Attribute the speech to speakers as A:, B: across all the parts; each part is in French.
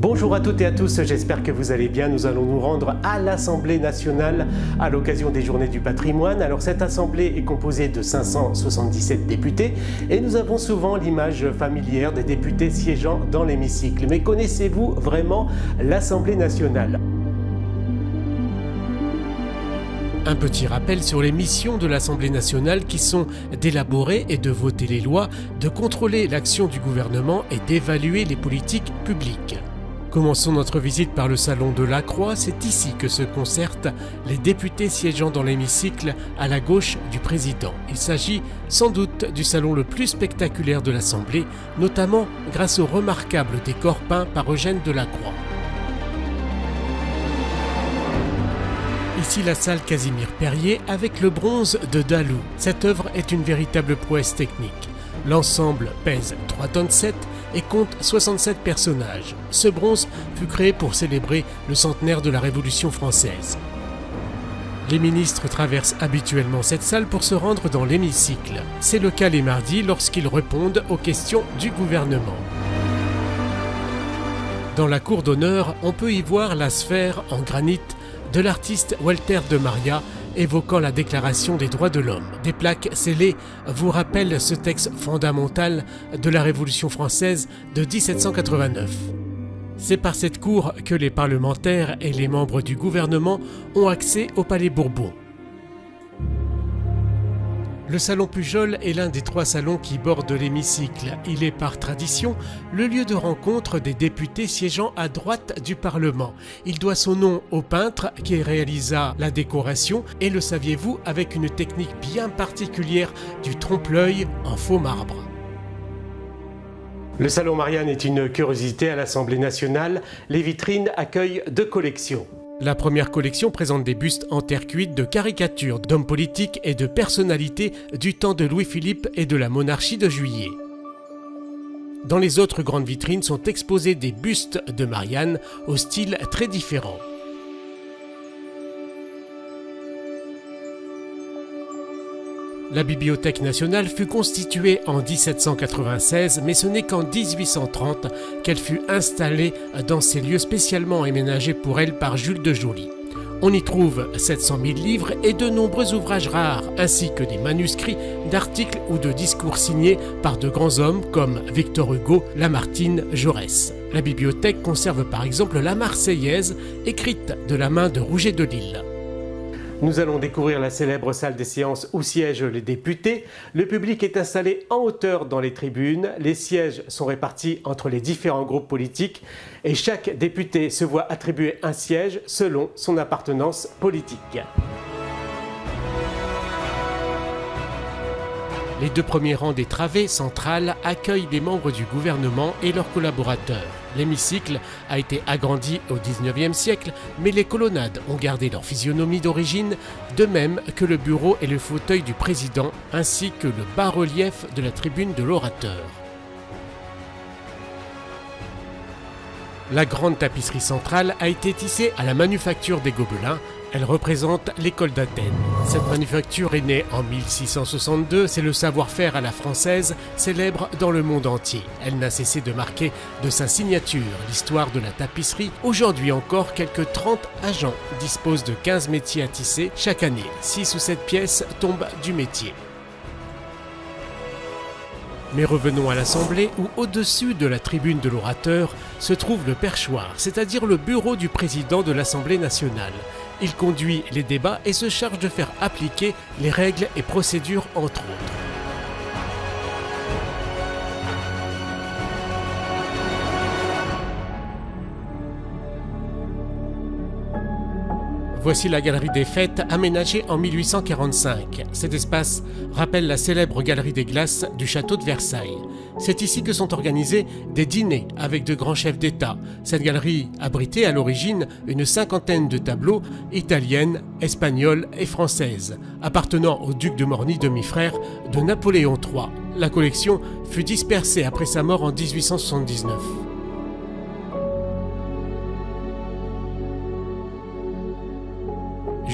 A: Bonjour à toutes et à tous, j'espère que vous allez bien. Nous allons nous rendre à l'Assemblée nationale à l'occasion des Journées du patrimoine. Alors cette Assemblée est composée de 577 députés et nous avons souvent l'image familière des députés siégeant dans l'hémicycle. Mais connaissez-vous vraiment l'Assemblée nationale? Un petit rappel sur les missions de l'Assemblée nationale qui sont d'élaborer et de voter les lois, de contrôler l'action du gouvernement et d'évaluer les politiques publiques. Commençons notre visite par le salon de la Croix. C'est ici que se concertent les députés siégeant dans l'hémicycle à la gauche du président. Il s'agit sans doute du salon le plus spectaculaire de l'Assemblée, notamment grâce au remarquable décor peint par Eugène Delacroix. Ici la salle Casimir Perrier avec le bronze de Dalou. Cette œuvre est une véritable prouesse technique. L'ensemble pèse 3 tonnes 7 et compte 67 personnages. Ce bronze fut créé pour célébrer le centenaire de la Révolution française. Les ministres traversent habituellement cette salle pour se rendre dans l'hémicycle. C'est le cas les mardis lorsqu'ils répondent aux questions du gouvernement. Dans la cour d'honneur, on peut y voir la sphère en granit de l'artiste Walter de Maria évoquant la Déclaration des droits de l'homme. Des plaques scellées vous rappellent ce texte fondamental de la Révolution française de 1789. C'est par cette cour que les parlementaires et les membres du gouvernement ont accès au Palais Bourbon. Le salon Pujol est l'un des trois salons qui bordent l'hémicycle. Il est par tradition le lieu de rencontre des députés siégeant à droite du Parlement. Il doit son nom au peintre qui réalisa la décoration et le saviez-vous avec une technique bien particulière du trompe-l'œil en faux marbre. Le salon Marianne est une curiosité à l'Assemblée nationale. Les vitrines accueillent deux collections. La première collection présente des bustes en terre cuite de caricatures d'hommes politiques et de personnalités du temps de Louis-Philippe et de la monarchie de Juillet. Dans les autres grandes vitrines sont exposés des bustes de Marianne au style très différent. La Bibliothèque nationale fut constituée en 1796, mais ce n'est qu'en 1830 qu'elle fut installée dans ces lieux spécialement aménagés pour elle par Jules de Joly. On y trouve 700 000 livres et de nombreux ouvrages rares, ainsi que des manuscrits d'articles ou de discours signés par de grands hommes comme Victor Hugo, Lamartine, Jaurès. La bibliothèque conserve par exemple la Marseillaise, écrite de la main de Rouget de Lille. Nous allons découvrir la célèbre salle des séances où siègent les députés. Le public est installé en hauteur dans les tribunes. Les sièges sont répartis entre les différents groupes politiques et chaque député se voit attribuer un siège selon son appartenance politique. Les deux premiers rangs des travées centrales accueillent des membres du gouvernement et leurs collaborateurs. L'hémicycle a été agrandi au XIXe siècle, mais les colonnades ont gardé leur physionomie d'origine, de même que le bureau et le fauteuil du président, ainsi que le bas-relief de la tribune de l'orateur. La grande tapisserie centrale a été tissée à la manufacture des Gobelins elle représente l'école d'Athènes. Cette manufacture est née en 1662, c'est le savoir-faire à la française, célèbre dans le monde entier. Elle n'a cessé de marquer de sa signature l'histoire de la tapisserie. Aujourd'hui encore, quelques 30 agents disposent de 15 métiers à tisser. Chaque année, 6 ou 7 pièces tombent du métier. Mais revenons à l'Assemblée où au-dessus de la tribune de l'orateur se trouve le perchoir, c'est-à-dire le bureau du président de l'Assemblée nationale. Il conduit les débats et se charge de faire appliquer les règles et procédures entre autres. Voici la galerie des fêtes aménagée en 1845. Cet espace rappelle la célèbre galerie des glaces du château de Versailles. C'est ici que sont organisés des dîners avec de grands chefs d'État. Cette galerie abritait à l'origine une cinquantaine de tableaux italiennes, espagnoles et françaises, appartenant au duc de Morny, demi-frère de Napoléon III. La collection fut dispersée après sa mort en 1879.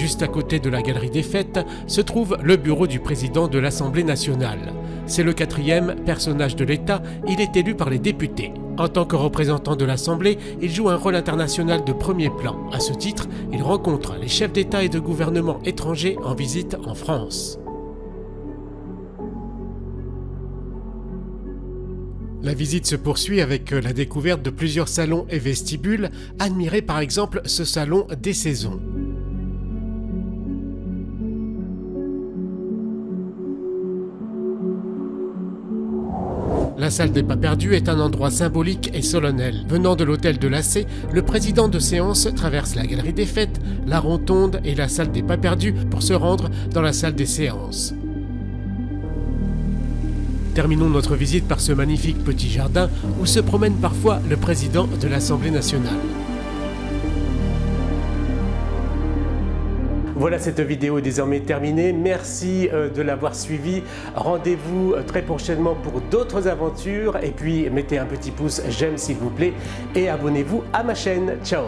A: Juste à côté de la galerie des fêtes se trouve le bureau du président de l'Assemblée nationale. C'est le quatrième personnage de l'État, il est élu par les députés. En tant que représentant de l'Assemblée, il joue un rôle international de premier plan. À ce titre, il rencontre les chefs d'État et de gouvernement étrangers en visite en France. La visite se poursuit avec la découverte de plusieurs salons et vestibules. Admirez par exemple ce salon des saisons. La salle des pas perdus est un endroit symbolique et solennel. Venant de l'hôtel de l'AC, le président de séance traverse la galerie des fêtes, la rontonde et la salle des pas perdus pour se rendre dans la salle des séances. Terminons notre visite par ce magnifique petit jardin où se promène parfois le président de l'Assemblée nationale. Voilà, cette vidéo est désormais terminée. Merci euh, de l'avoir suivi. Rendez-vous euh, très prochainement pour d'autres aventures. Et puis, mettez un petit pouce j'aime s'il vous plaît. Et abonnez-vous à ma chaîne. Ciao